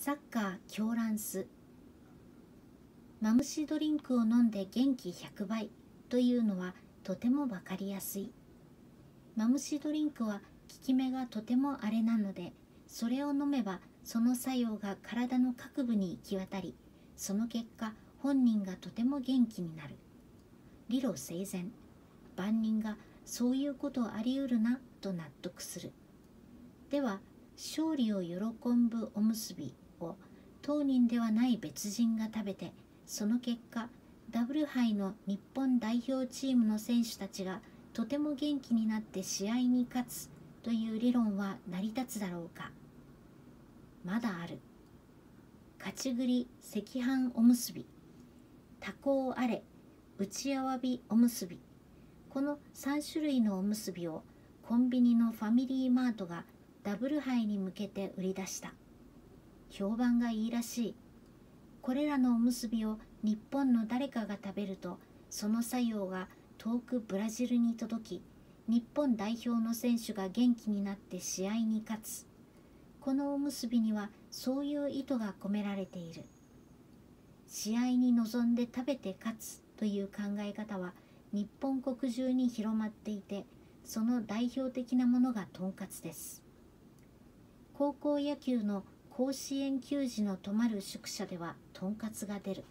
サッカー狂乱スマムシドリンクを飲んで元気100倍というのはとてもわかりやすい。マムシドリンクは効き目がとてもあれなのでそれを飲めばその作用が体の各部に行き渡りその結果本人がとても元気になる。理路整然。万人がそういうことあり得るなと納得する。では勝利を喜ぶおむすびを当人ではない別人が食べてその結果ダブル杯の日本代表チームの選手たちがとても元気になって試合に勝つという理論は成り立つだろうか。まだある。勝ち栗赤飯おむすび。多幸あれ内あわびおむすび。この3種類のおむすびをコンビニのファミリーマートがダブル杯に向けて売り出した。評判がいいらしい。これらのおむすびを日本の誰かが食べるとその作用が遠くブラジルに届き日本代表の選手が元気になって試合に勝つ。このおむすびにはそういう意図が込められている。試合に臨んで食べて勝つという考え方は日本国中に広まっていてその代表的なものがとんかつです。高校野球の甲子園球児の泊まる宿舎ではとんかつが出る。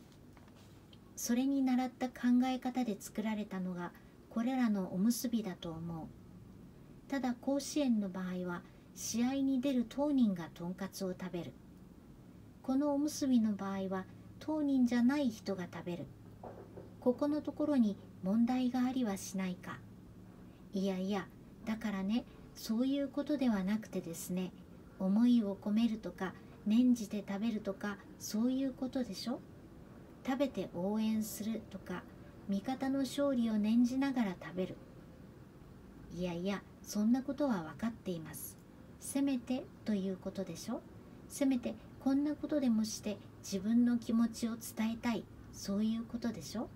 それに倣った考え方で作られたのがこれらのおむすびだと思う。ただ甲子園の場合は試合に出る当人がとんかつを食べる。このおむすびの場合は当人じゃない人が食べる。ここのところに問題がありはしないか。いやいやだからねそういうことではなくてですね思いを込めるとか念じて食べるとかそういうことでしょ？食べて応援するとか味方の勝利を念じながら食べる。いやいやそんなことは分かっています。せめてということでしょ？せめてこんなことでもして自分の気持ちを伝えたい。そういうことでしょ？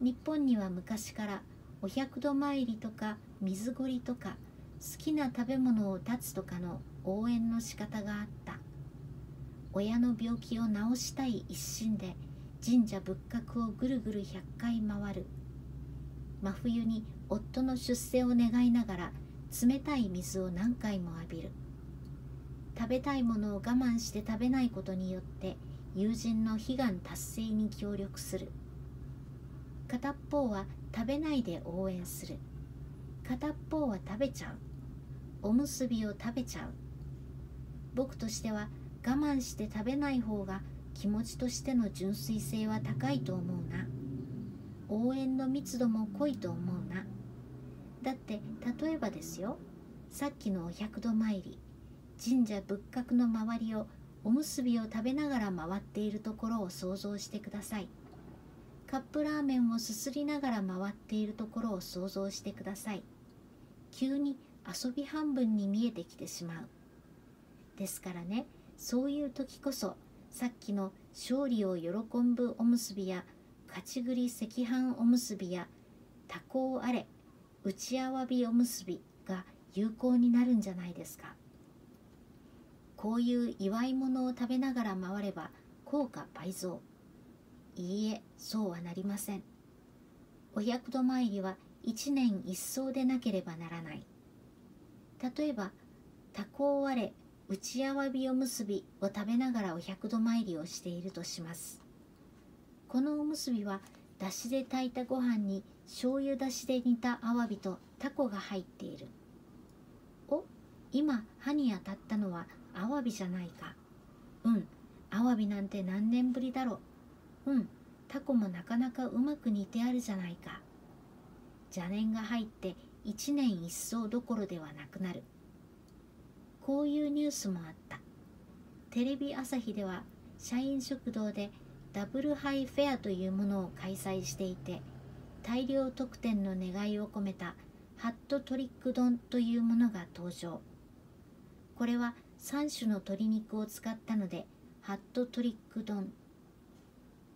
日本には昔からお百度参りとか水ごりとか好きな食べ物を断つとかの応援の仕方があった。親の病気を治したい一心で神社仏閣をぐるぐる100回回る。真冬に夫の出世を願いながら冷たい水を何回も浴びる。食べたいものを我慢して食べないことによって友人の悲願達成に協力する。片っぽは食べないで応援する。片っぽは食べちゃう。おむすびを食べちゃう。僕としては我慢して食べない方が気持ちとしての純粋性は高いと思うな。応援の密度も濃いと思うな。だって例えばですよ。さっきのお百度参り。神社仏閣の周りをおむすびを食べながら回っているところを想像してください。カップラーメンをすすりながら回っているところを想像してください。急に遊び半分に見えてきてしまう。ですからね。そういう時こそさっきの勝利を喜ぶおむすびや勝ち栗赤飯おむすびや多幸あれ内あわびおむすびが有効になるんじゃないですか。こういう祝い物を食べながら回れば効果倍増。いいえそうはなりません。お百度参りは一年一層でなければならない。例えば多幸あれ内あわびおむすびを食べながらお百度参りをしているとします。このおむすびはだしで炊いたご飯に醤油だしで煮たあわびとタコが入っている。お今歯に当たったのはアワビじゃないか。うんアワビなんて何年ぶりだろう。うんタコもなかなかうまく煮てあるじゃないか。邪念が入って一年一層どころではなくなる。こういうニュースもあった。テレビ朝日では社員食堂でダブルハイフェアというものを開催していて大量得点の願いを込めたハットトリック丼というものが登場。これは3種の鶏肉を使ったのでハットトリック丼。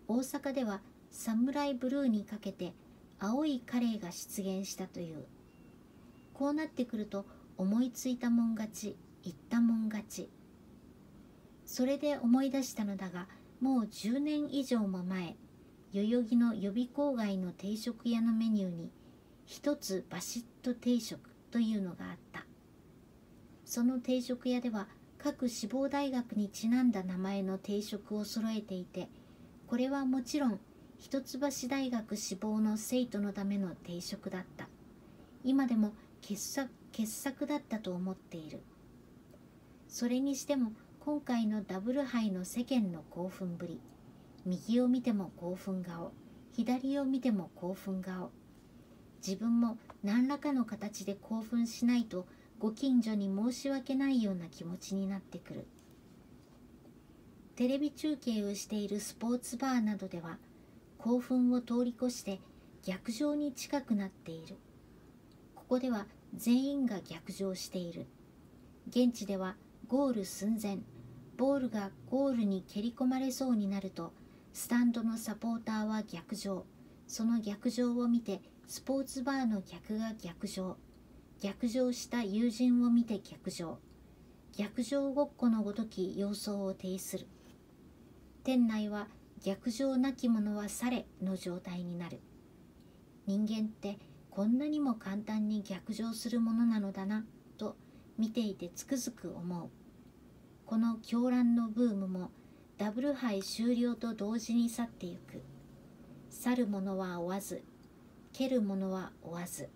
大阪ではサムライブルーにかけて青いカレーが出現したという。こうなってくると思いついたもん勝ち。言ったもん勝ち。それで思い出したのだがもう10年以上も前代々木の予備校外の定食屋のメニューに一つバシッと定食というのがあった。その定食屋では各志望大学にちなんだ名前の定食を揃えていてこれはもちろん一橋大学志望の生徒のための定食だった。今でも傑作傑作だったと思っている。それにしても今回のダブル杯の世間の興奮ぶり右を見ても興奮顔左を見ても興奮顔自分も何らかの形で興奮しないとご近所に申し訳ないような気持ちになってくる。テレビ中継をしているスポーツバーなどでは興奮を通り越して逆上に近くなっている。ここでは全員が逆上している。現地ではゴール寸前ボールがゴールに蹴り込まれそうになるとスタンドのサポーターは逆上。その逆上を見てスポーツバーの客が逆上。逆上した友人を見て逆上。逆上ごっこのごとき様相を呈する。店内は逆上なき者はされの状態になる。人間ってこんなにも簡単に逆上するものなのだなと見ていてつくづく思う。この狂乱のブームもダブル杯終了と同時に去ってゆく。去る者は追わず蹴る者は追わず。